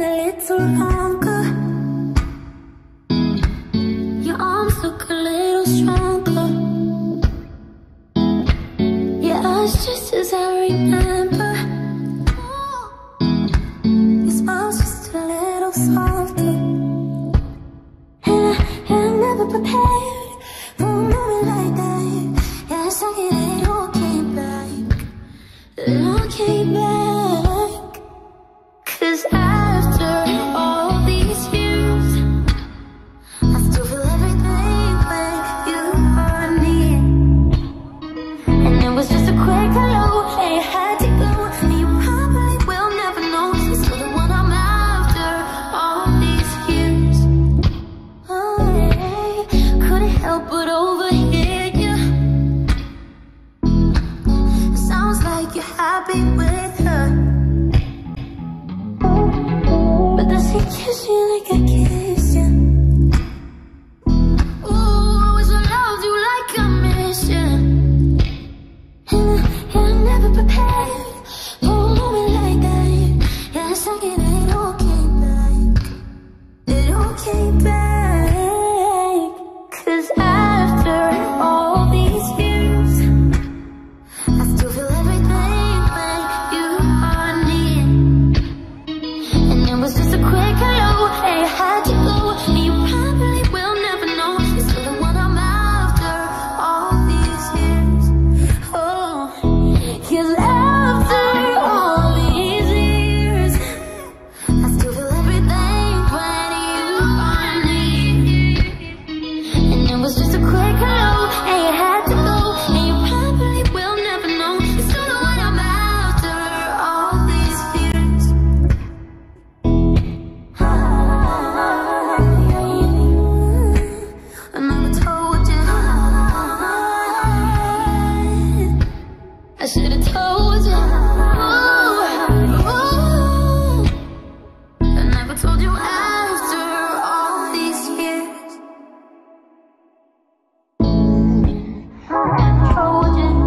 a little longer. Your arms look a little stronger. Your eyes just as I remember. Oh, your smile's just a little softer. And I am never prepared for a moment like that. Yes, I get it all came back. It all came back. I'll be with her. But does he kiss me like I kiss I should have told you. I never told you after all these years. Told you.